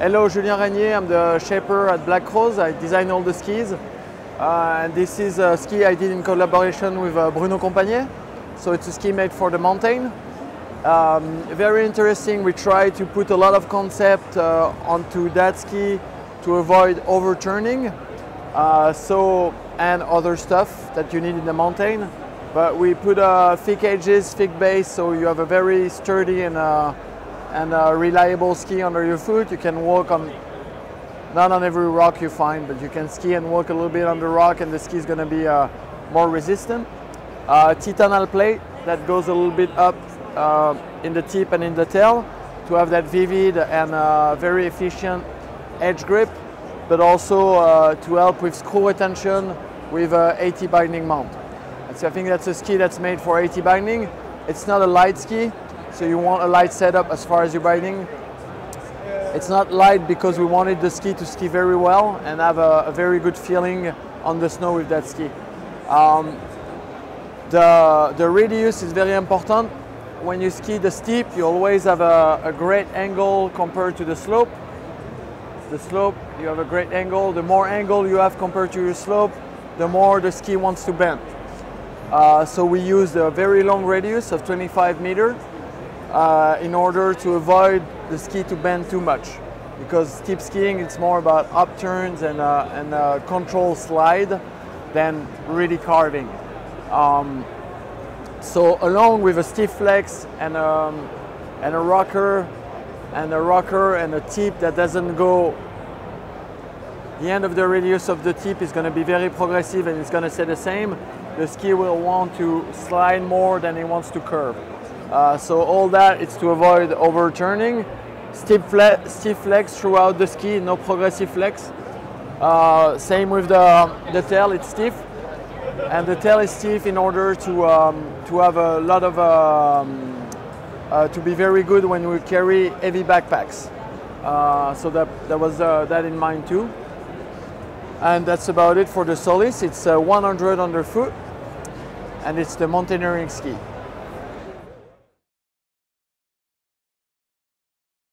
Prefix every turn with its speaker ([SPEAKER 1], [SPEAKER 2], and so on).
[SPEAKER 1] Hello, Julien Régnier. I'm the shaper at Black Crows. I design all the skis. Uh, and this is a ski I did in collaboration with uh, Bruno Compagnet. So it's a ski made for the mountain. Um, very interesting. We try to put a lot of concept uh, onto that ski to avoid overturning. Uh, so and other stuff that you need in the mountain. But we put uh, thick edges, thick base, so you have a very sturdy and uh, and uh, reliable ski under your foot. You can walk on not on every rock you find, but you can ski and walk a little bit on the rock, and the ski is going to be uh, more resistant. Uh, titanal plate that goes a little bit up uh, in the tip and in the tail to have that vivid and uh, very efficient edge grip, but also uh, to help with screw retention with a AT binding mount. So I think that's a ski that's made for AT binding. It's not a light ski, so you want a light setup as far as your binding. It's not light because we wanted the ski to ski very well and have a, a very good feeling on the snow with that ski. Um, the, the radius is very important. When you ski the steep, you always have a, a great angle compared to the slope. The slope, you have a great angle. The more angle you have compared to your slope, the more the ski wants to bend. Uh, so we use a very long radius of 25 meter uh, in order to avoid the ski to bend too much. Because steep skiing, it's more about upturns and, uh, and uh, control slide than really carving. Um, so along with a stiff flex and, um, and a rocker and a rocker and a tip that doesn't go the end of the radius of the tip is going to be very progressive and it's going to stay the same. The ski will want to slide more than it wants to curve. Uh, so all that is to avoid overturning. Stiff, fle stiff flex throughout the ski, no progressive flex. Uh, same with the, the tail, it's stiff. And the tail is stiff in order to, um, to have a lot of, um, uh, to be very good when we carry heavy backpacks. Uh, so that, that was uh, that in mind too. And that's about it for the Solis. It's uh, 100 underfoot and it's the mountaineering ski.